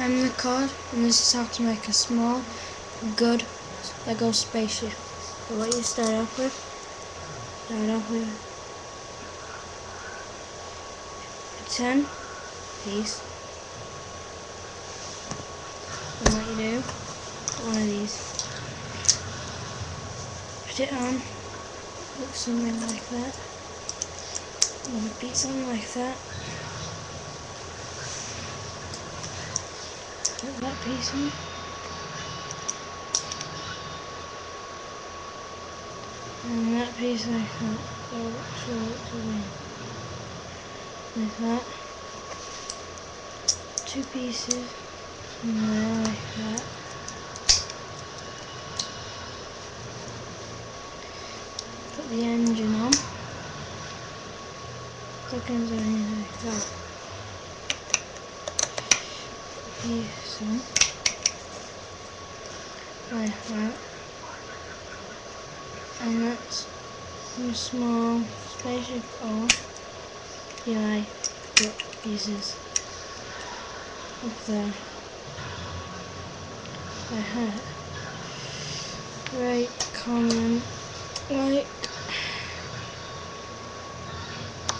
I'm the card, and this is how to make a small, good Lego spaceship. So what you start off with, start off with a 10 piece. And what you do, one of these, put it on, looks something like that. Another piece something like that. Put that piece in. And that piece like that. So, so, so like that. Two pieces. And like that. Put the engine on. Seconds on like that. On. Like that. And that's some small spaceship. Yeah, I put pieces there. I had. Right, comment, like,